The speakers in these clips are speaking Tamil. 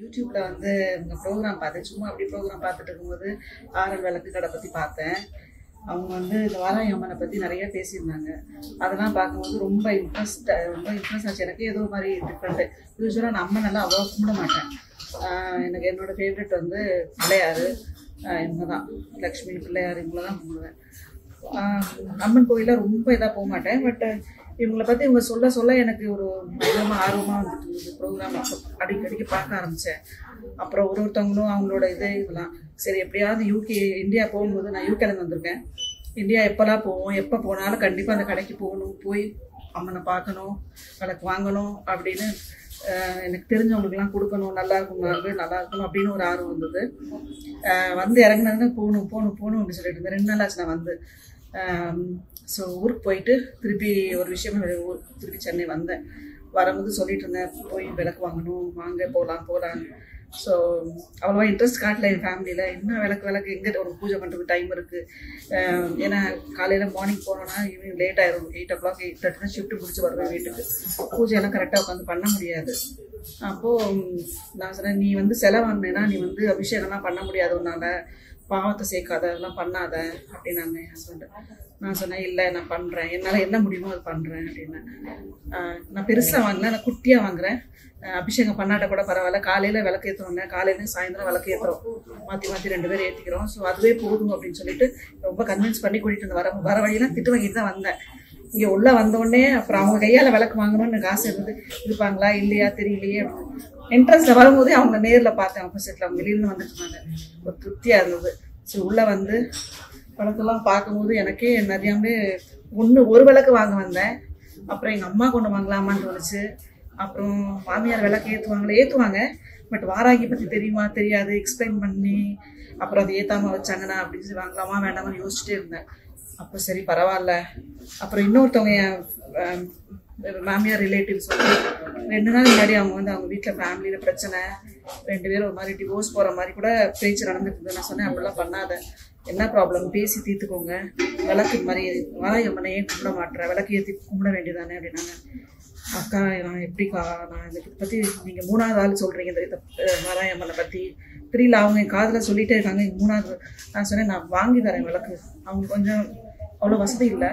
யூடியூப்ல வந்து உங்கள் ப்ரோக்ராம் பார்த்தேன். சும்மா அப்படி ப்ரோக்ராம் பார்த்துட்டு இருக்கும்போது ஆரல் விளக்கு கடை பற்றி பார்த்தேன். அவங்க வந்து இந்த வாராய் அம்மனை பற்றி நிறைய பேசியிருந்தாங்க. அதெல்லாம் பார்க்கும்போது ரொம்ப இன்ட்ரெஸ்ட் ரொம்ப இன்ட்ரெஸ்ட் ஆச்சு. எனக்கு ஏதோ மாதிரி டிஃப்ரெண்ட்டு யூஸ்வலாக நான் நல்லா அவ்வளோ கும்பிட மாட்டேன். எனக்கு என்னோட ஃபேவரெட் வந்து பிள்ளையார். இவங்க தான் லக்ஷ்மி பிள்ளையார் இவங்கள தான் கும்பிடுவேன். அம்மன் கோயிலில் ரொம்ப இதாக போக மாட்டேன். பட் இவங்களை பற்றி இவங்க சொல்ல சொல்ல எனக்கு ஒரு பயங்கரமாக ஆர்வமாக வந்துட்டு இருந்தது. ப்ரோக்ராம் அடிக்கடிக்கு பார்க்க ஆரம்பித்தேன் அப்புறம் ஒரு ஒருத்தவங்களும் அவங்களோட இது இதெல்லாம். சரி எப்படியாவது யூகே இந்தியா போகும்போது நான் யூகேலேருந்து வந்திருக்கேன். இந்தியா எப்போல்லாம் போவோம் எப்போ போனாலும் கண்டிப்பாக அந்த கடைக்கு போகணும். போய் அம்மனை பார்க்கணும் கடைக்கு வாங்கணும் அப்படின்னு எனக்கு தெரிஞ்சவங்களுக்குலாம் கொடுக்கணும் நல்லா இருக்கும் நாங்கள் நல்லா இருக்கணும் அப்படின்னு ஒரு ஆர்வம் வந்தது. வந்து இறங்குனதுன்னு போகணும் போகணும் போகணும் அப்படின்னு சொல்லிட்டு இருந்தேன். ரெண்டு நாள் ஆச்சு நான் வந்து. ஸோ ஊருக்கு போயிட்டு திருப்பி ஒரு விஷயம் ஊர் திருப்பி சென்னை வந்தேன். வரும்போது சொல்லிட்டு இருந்தேன் போய் விளக்கு வாங்கணும் வாங்க போகலாம் போகலாம் ஸோ அவ்வளோவா இன்ட்ரெஸ்ட் காட்டல என் ஃபேமிலியில் இன்னும் விளக்கு விளக்கு எங்கே ஒரு பூஜை பண்ணுறதுக்கு டைம் இருக்குது ஏன்னா காலையில் மார்னிங் போனோன்னா ஈவினிங் லேட் ஆயிரும். Eight o'clock eight thirty shift முடிச்சு வருவேன் வீட்டுக்கு. பூஜையெல்லாம் கரெக்டாக உட்காந்து பண்ண முடியாது. அப்போது நான் சொன்னேன் நீ வந்து செலவாங்கினேன்னா நீ வந்து அபிஷேகம்லாம் பண்ண முடியாது உன்னால் பாவத்தை சேர்க்காத அதெல்லாம் பண்ணாத அப்படின்னாங்க என் ஹஸ்பண்ட் நான் சொன்னேன் இல்லை நான் பண்ணுறேன் என்னால் என்ன முடியுமோ அது பண்ணுறேன் அப்படின்னு நான் பெருசாக வாங்கினேன் நான் குட்டியாக வாங்குறேன். அபிஷேகம் பண்ணாட்ட கூட பரவாயில்ல. காலையில் விளக்கு ஏற்றுறோங்க காலையில சாயந்தரம் விளக்கு ஏற்றுறோம் மாற்றி மாற்றி ரெண்டு பேரும் ஏற்றிக்கிறோம் ஸோ அதுவே போதும் அப்படின்னு சொல்லிட்டு ரொம்ப கன்வின்ஸ் பண்ணி கூட்டிகிட்டு வந்து வர வர வழியெல்லாம் திட்டு வாங்கிட்டு தான் வந்தேன். இங்கே உள்ளே வந்தோடனே அப்புறம் அவங்க கையால் விளக்கு வாங்கணும்னு எனக்கு ஆசை இருந்தது. இருப்பாங்களா? இல்லையா? தெரியலையே. இன்ட்ரெஸ்ட்டில் வரும்போதே அவங்க நேரில் பார்த்தேன். ஆப்போசிட்டில் அவங்க வெளியில வந்துட்டு இருந்தாங்க. ஒரு திருப்தியாக இருந்தது. ஸோ உள்ளே வந்து விளக்கெல்லாம் பார்க்கும்போது எனக்கே நிறையாமே ஒன்று ஒரு விளக்கு வாங்க வந்தேன். அப்புறம் எங்கள் அம்மா கொண்டு வாங்கலாமான்னு தோணுச்சு. அப்புறம் மாமியார் விளக்கு ஏற்றுவாங்களே ஏற்றுவாங்க பட் வாராகி பற்றி தெரியுமா? தெரியாது. எக்ஸ்பிளைன் பண்ணி. அப்புறம் அது ஏற்றாமல் வச்சாங்கன்னா அப்படின்னு சொல்லி வாங்கலாமா வேண்டாமான்னு யோசிச்சுட்டே இருந்தேன். அப்போ சரி பரவாயில்ல. அப்புறம் இன்னொருத்தவங்க என் மாமியார் ரிலேட்டிவ்ஸ் வந்து ரெண்டு நாள் முன்னாடி அவங்க வந்து அவங்க வீட்டில் ஃபேமிலியில் பிரச்சனை. ரெண்டு பேரும் ஒரு மாதிரி டிவோர்ஸ் போகிற மாதிரி கூட பேச்சு நடந்துட்டு நான் சொன்னேன் அப்படிலாம் பண்ணாத. என்ன ப்ராப்ளம் பேசி தீர்த்துக்கோங்க. விளக்கு மாதிரி வாராய் அம்மனை ஏன் கும்பிட மாட்டேற விளக்கு ஏற்றி கும்பிட வேண்டியதானே அப்படின்னாங்க. அக்கா நான் எப்படிக்கா நான் இதை பற்றி நீங்கள் மூணாவது ஆள் சொல்கிறீங்க இந்த இதை பற்றி தெரியல. அவங்க என் காதில் சொல்லிகிட்டே இருக்காங்க. மூணாவது நான் சொன்னேன் நான் வாங்கி தரேன் விளக்கு. அவங்க கொஞ்சம் அவ்வளோ வசதி இல்லை.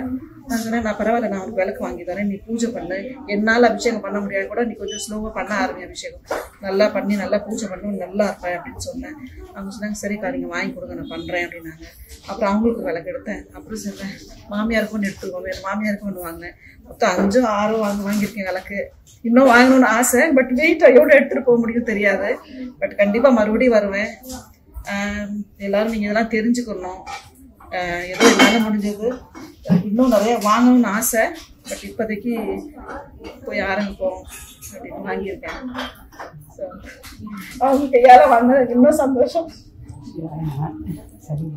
நான் சொன்னேன் நான் பரவாயில்ல நான் உனக்கு விளக்கு வாங்கி தரேன். நீ பூஜை பண்ணு. என்னால் அபிஷேகம் பண்ண முடியாது கூட. நீ கொஞ்சம் ஸ்லோவாக பண்ண ஆரம்பி அபிஷேகம். நல்லா பண்ணி நல்லா பூஜை பண்ணணும் நல்லா இருப்பேன் அப்படின்னு சொன்னேன். அவங்க சொன்னாங்க சரிக்கா நீங்கள் வாங்கி கொடுங்க நான் பண்ணுறேன் அப்படின்னாங்க. அப்புறம் அவங்களுக்கு விளக்கு எடுத்தேன். அப்புறம் சொன்னேன் மாமியாருக்கும் ஒன்று எடுத்துருக்கோம் என் மாமியாருக்கும் ஒன்று வாங்கினேன். மொத்தம் அஞ்சோ ஆறோ வாங்க வாங்கியிருக்கேன் விளக்கு. இன்னும் வாங்கணும்னு ஆசை பட் வெயிட் எவ்வளோ எடுத்துகிட்டு போக முடியும் தெரியாது. பட் கண்டிப்பாக மறுபடியும் வருவேன். எல்லாரும் நீங்கள் இதெல்லாம் தெரிஞ்சுக்கணும். ஆஹ் ஏதோ என்னால் முடிஞ்சது. எனக்கு இன்னும் நிறைய வாங்கணும்னு ஆசை. பட் இப்போதைக்கு போய் ஆரம்பிப்போம் அப்படின்னு வாங்கியிருக்கேன். ஸோ அவங்க கையால் வாங்கினது இன்னும் சந்தோஷம். சரி.